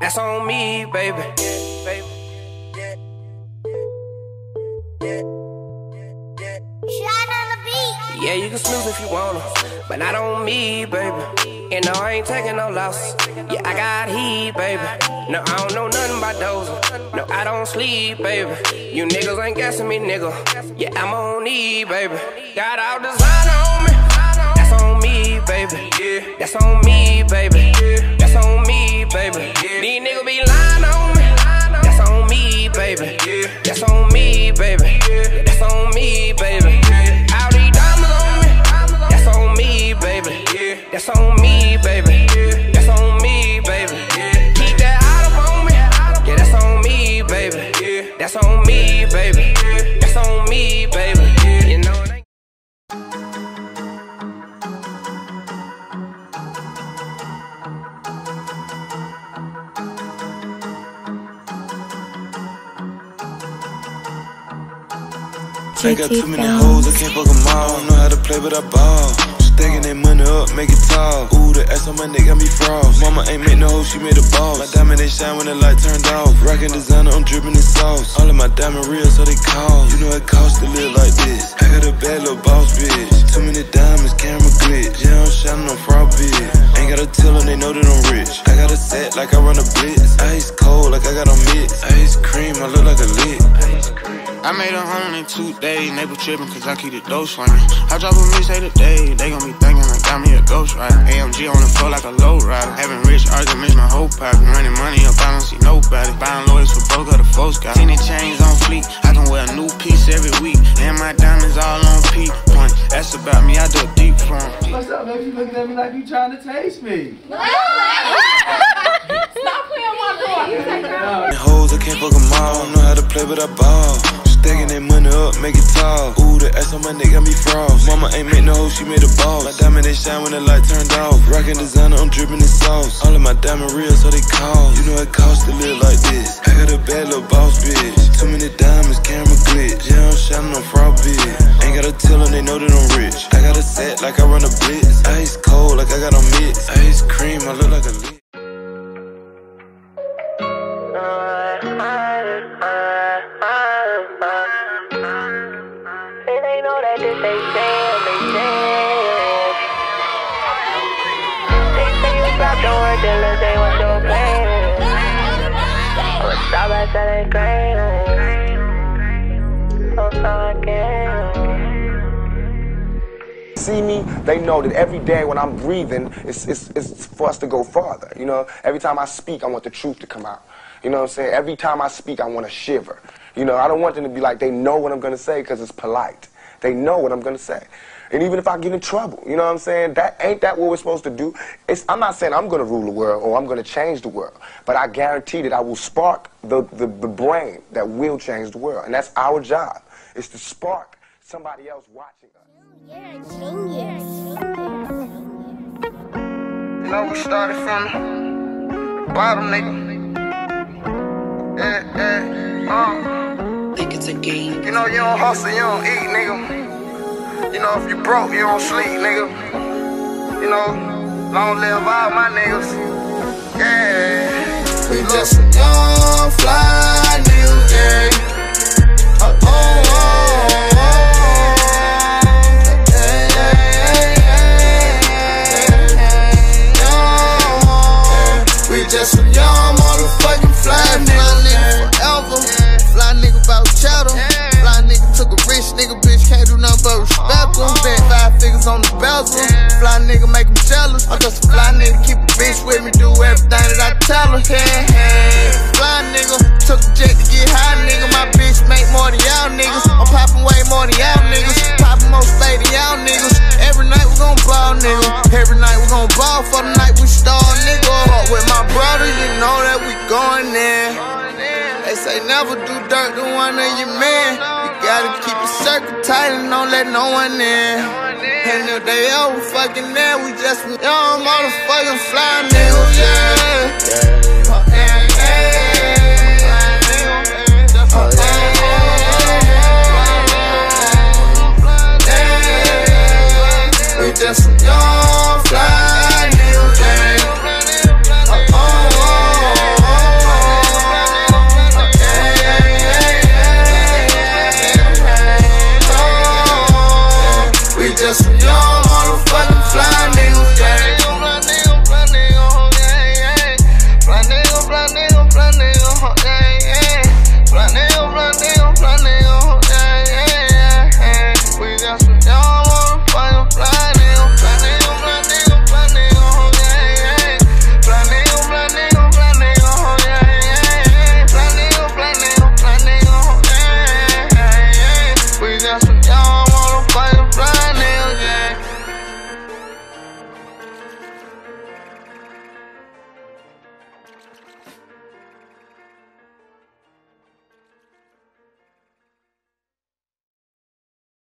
That's on me, baby. Yeah, you can snooze if you wanna, but not on me, baby. And no, I ain't taking no losses. Yeah, I got heat, baby. No, I don't know nothing about those. No, I don't sleep, baby. You niggas ain't guessing me, nigga. Yeah, I'm on E, baby. Got all designer on me. That's on me, baby. Yeah, that's on me, baby. That's on me, baby. These niggas be lying on me. That's on me, baby. That's on me, baby. That's on me, baby. All these diamonds on me. That's on me, baby. That's on me, baby. That's on me, baby. Keep that out up on me. Yeah, that's on me, baby. That's on me, baby. I got too many hoes, I can't fuck them all. I don't know how to play, but I ball. Stacking that money up, make it tall. Ooh, the ass on my neck got me frost. Mama ain't make no hoe, she made a boss. My diamond they shine when the light turned off. Rockin' designer, I'm dripping in sauce. All of my diamond real, so they call. You know it costs to live like this. I got a bad little boss bitch. Too many diamonds, camera glitch. Yeah, I'm shining on fraud bitch. Ain't gotta tell them, they know that I'm rich. I got a set like I run a blitz. I made a hundred in two days, they be trippin' cause I keep the dough swinging. I drop a mixtape today, they gon' be thinking I got me a ghost rider. AMG on the floor like a low rider. Having rich arguments, my whole pocket. Running money up, I don't see nobody. Buying lawyers for broke, got the folks got. Ten chains on fleek, I can wear a new piece every week. And my diamonds all on peak point. That's about me, I do deep from. What's up, baby? You looking at me like you trying to taste me. Stop playing my boy. And hoes, I can't fuck them all. Know how to play, but I ball. Stacking that money up, make it tall. Ooh, the ass on my neck got me frost. Mama ain't make no hoe, she made a boss. My diamond they shine when the light turned off. Rockin' designer, I'm dripping in sauce. All of my diamond real, so they call. You know it costs to live like this. I got a bad little boss bitch. Too many diamonds, camera glitch. Yeah, I'm shining on fraud bitch. Ain't gotta tell them, they know that I'm rich. I got a set like I run a blitz. Ice cold like I got on mix. Ice cream, they want. I'ma stop at I can. see me, they know that every day when I'm breathing, it's, it's, it's for us to go farther. You know, every time I speak, I want the truth to come out. You know what I'm saying? Every time I speak, I want to shiver. You know, I don't want them to be like, they know what I'm going to say because it's polite. They know what I'm going to say. And even if I get in trouble, you know what I'm saying? That ain't that what we're supposed to do. It's, I'm not saying I'm going to rule the world or I'm going to change the world, but I guarantee that I will spark the, the, the brain that will change the world. And that's our job, is to spark somebody else watching us. You know, we started from the bottom, nigga. Yeah, yeah, uh. Think it's a game. You know, you don't hustle, you don't eat, nigga. You know, if you broke, you don't sleep, nigga. You know, long live all my niggas. Yeah. We just a young fly figures on the bezel. Fly nigga make him jealous. I'm just fly nigga, keep a bitch with me, do everything that I tell her. Hey, hey. Fly nigga, took a jet never do dirt to one of your men. You gotta keep your circle tight and don't let no one in. And if they ever fucking there, we just young motherfucking fly.